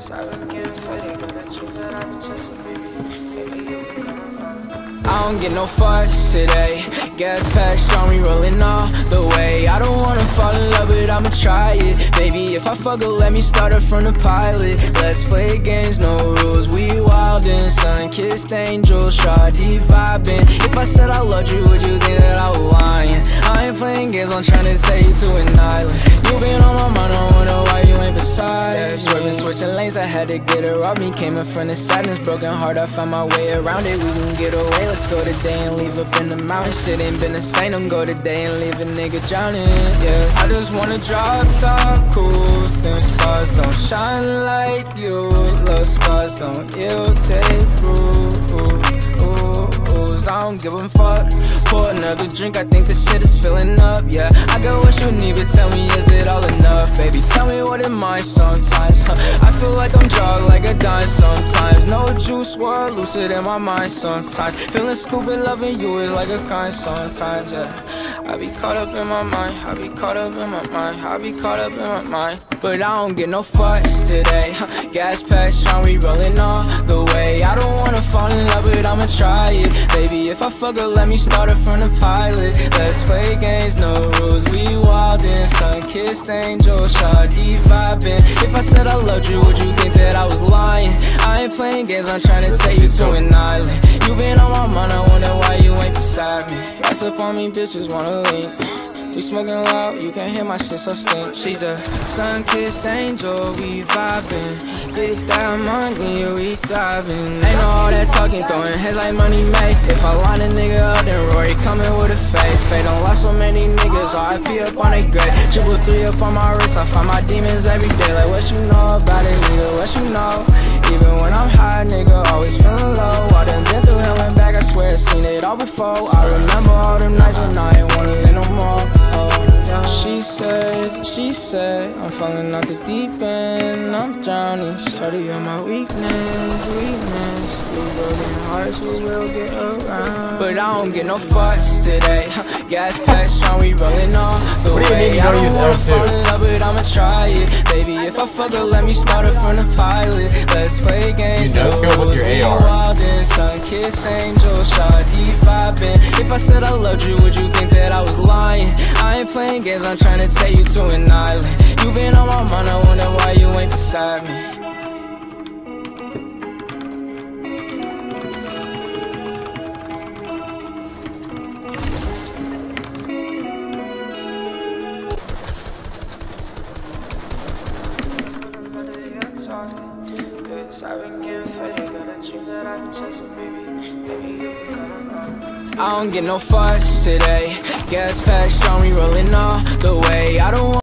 I don't get no fucks today. Gas pack strong, we rolling all the way. I don't wanna fall in love, but I'ma try it. Baby, if I fuck her, let me start her from the pilot. Let's play games, no rules. We wildin', sun kissed angels, shawty vibing. If I said I loved you, would you think that I was lying? I ain't playing games, I'm trying to take you to an island. You been on my mind, Beside yeah, Swerving, switching lanes, I had to get her off me. Came in front of sadness, broken heart, I found my way around it. We can get away, let's go today and leave up in the mountains. Shit ain't been the same, I'm go today and leave a nigga drowning. Yeah, I just wanna drop top, cool. Them stars don't shine like you. Love scars don't ill take root. I don't give a fuck. Pour another drink, I think the shit is filling up, yeah. I got what you need, but tell me, is Might sometimes? I feel like I'm drugged like a dime sometimes. No juice word lucid in my mind sometimes. Feeling stupid, loving you is like a crime sometimes, yeah. I be caught up in my mind, I be caught up in my mind, I be caught up in my mind. But I don't get no fucks today. Gas pack strong, we rolling all the way. I don't wanna fall in love, but I'ma try it, baby. If I fuck her, let me start her from the pilot. Let's play games, no rules. We wildin', sun kissed angel, shawty vibing. If I said I loved you, would you think that I was lying? I ain't playing games, I'm trying to take you to an island. You been on my mind, I wonder why ain't beside me. Rise up on me, bitches wanna lean. We smoking loud, you can hear my shit so stink. She's a sun-kissed angel, we vibing. Big diamond, yeah, we diving. Ain't no all that talking, throwing heads like money made. If I line a nigga up, then Rory coming with a fake. They don't lost so many niggas, RIP up on a grave. Triple three up on my wrist, I find my demons every day. Like what you know about it, nigga, what you know? Even when I'm high, nigga, always feeling low. Said, she said, I'm falling out the deep end, I'm drowning. Shorty on my weakness, weakness. Still broken hearts, we will get around. But I don't get no fucks today. Gas pack strong, we rolling all the What do you mean way. you I don't wanna fall in love, but I'ma try it. Baby, if I fuck her, let me start her from the pilot. Let's play games. You don't go with your AR. wildin', sun-kissed angel, shawty vibing. If I said I loved you, would you think that I was lying? I ain't playing games, I'm trying to take you to an island. You been on my mind, I wonder why you ain't beside me. Cause I've been getting fed, but that you that I've been chasing, baby. Baby, you be coming around. I don't get no fucks today. Gas pack strong, we rolling all the way. I don't want